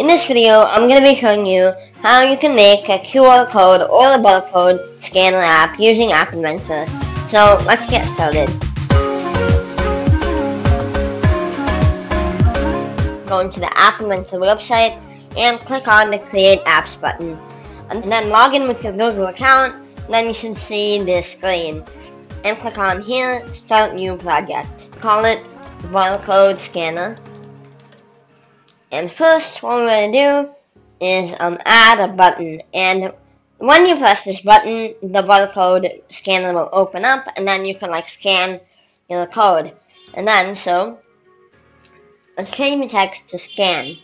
In this video, I'm going to be showing you how you can make a QR code or a barcode scanner app using App Inventor. So let's get started. Go into the App Inventor website and click on the Create Apps button. And then log in with your Google account, then you should see this screen. And click on here, Start New Project. Call it Barcode Scanner. And first, what we're to do is um, add a button. And when you press this button, the barcode scanner will open up, and then you can like scan your code. And then, so, let's change the text to scan.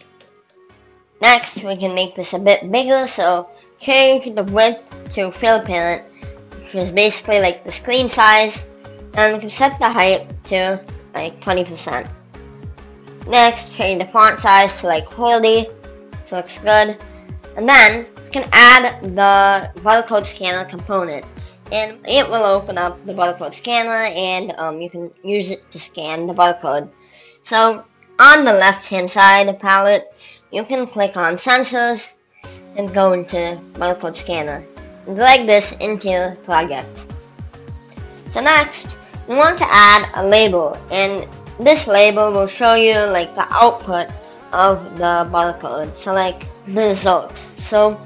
Next, we can make this a bit bigger, so change the width to fill parent, which is basically like the screen size, and we can set the height to like 20%. Next, change the font size to like 40, so looks good. And then, you can add the barcode scanner component. And it will open up the barcode scanner and um, you can use it to scan the barcode. So, on the left hand side palette, you can click on sensors and go into barcode scanner. And drag this into your project. So next, we want to add a label and this label will show you like the output of the barcode. So like the result. So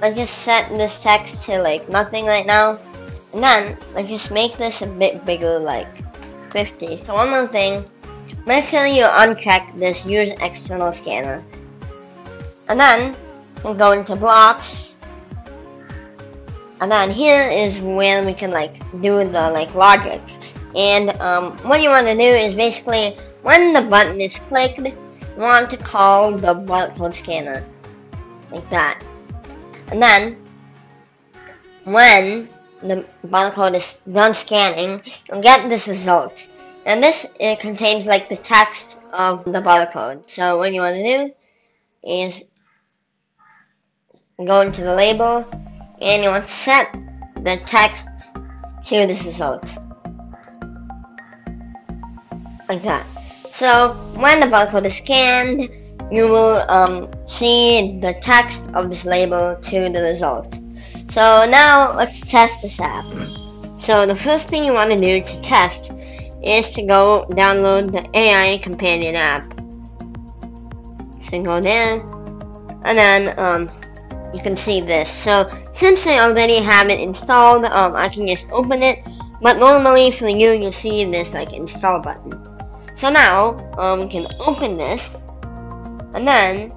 let's just set this text to like nothing right now. And then let's just make this a bit bigger like 50. So one more thing, make sure you uncheck this use external scanner. And then we'll go into blocks. And then here is where we can like do the like logic. And um, what you want to do is basically when the button is clicked, you want to call the barcode scanner like that. And then when the barcode is done scanning, you'll get this result. And this it contains like the text of the barcode. So what you want to do is go into the label and you want to set the text to this result like that. So when the barcode is scanned, you will um, see the text of this label to the result. So now let's test this app. So the first thing you want to do to test is to go download the AI Companion app. So go there, and then um, you can see this. So since I already have it installed, um, I can just open it. But normally for you, you'll see this like install button. So now, um, we can open this, and then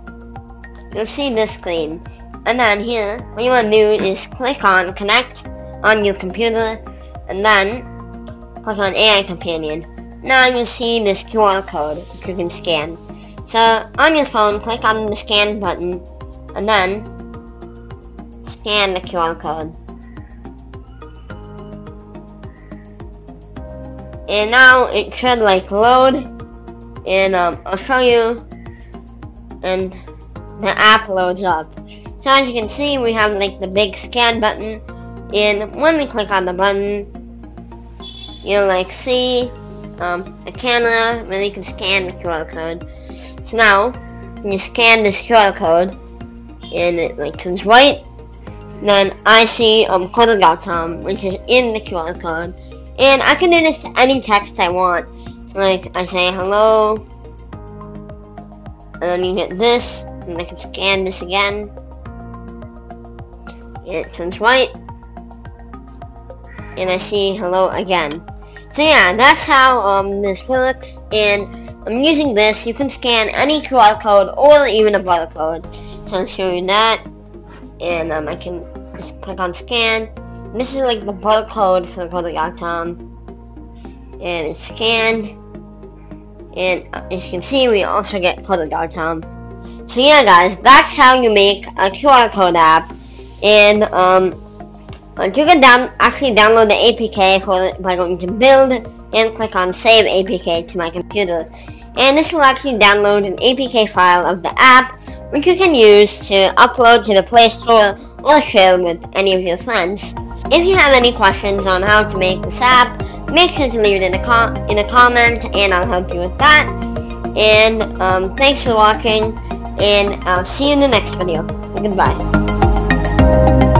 you'll see this screen. And then here, what you want to do is click on connect on your computer, and then click on AI Companion. Now you'll see this QR code which you can scan. So on your phone, click on the scan button, and then scan the QR code. And now it should like load. And um, I'll show you. And the app loads up. So as you can see we have like the big scan button. And when we click on the button you'll like see um, a camera where you can scan the QR code. So now you scan this QR code and it like turns white. Then I see um, Coding.com which is in the QR code and I can do this to any text I want. Like, I say hello, and then you get this, and I can scan this again. And it turns white. And I see hello again. So yeah, that's how um, this works. And I'm using this. You can scan any QR code or even a barcode. So I'll show you that. And um, I can just click on scan. This is like the barcode for the Coding.com. And it's scanned. And as you can see, we also get Coding.com. So yeah, guys, that's how you make a QR code app. And um, you can down actually download the APK for by going to Build and click on Save APK to my computer. And this will actually download an APK file of the app, which you can use to upload to the Play Store or share with any of your friends. If you have any questions on how to make this app, make sure to leave it in a, com in a comment and I'll help you with that. And um, thanks for watching and I'll see you in the next video. Goodbye.